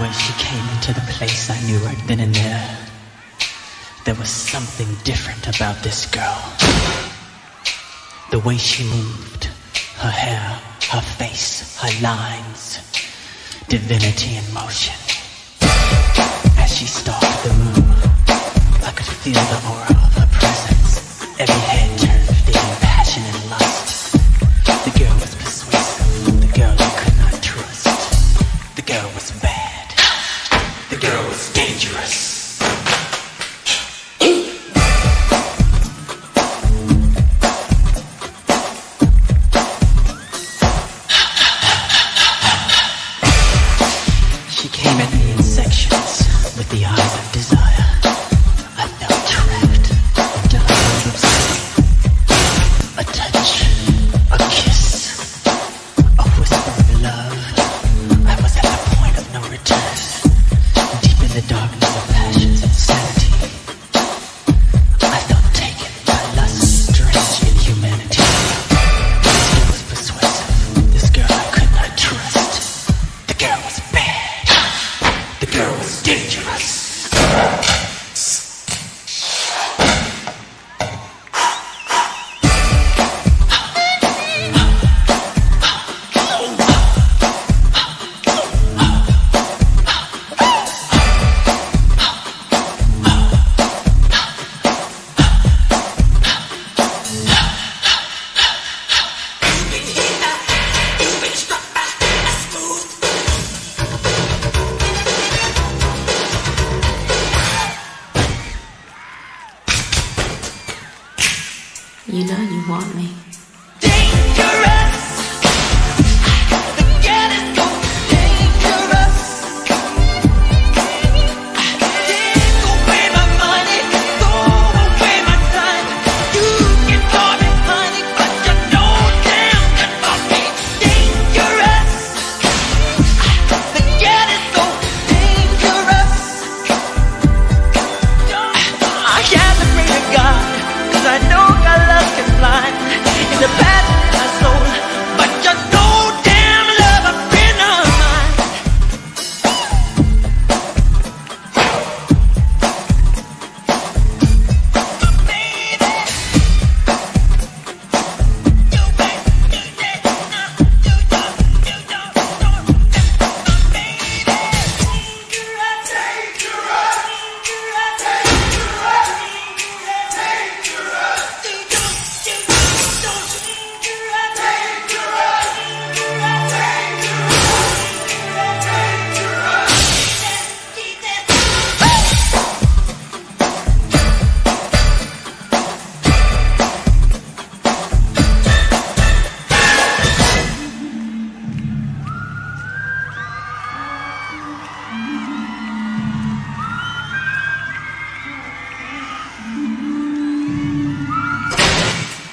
way she came into the place, I knew right then and there. There was something different about this girl. The way she moved, her hair, her face, her lines, divinity in motion. As she stalked the room, I could feel the aura You know you want me. I know Passion in soul,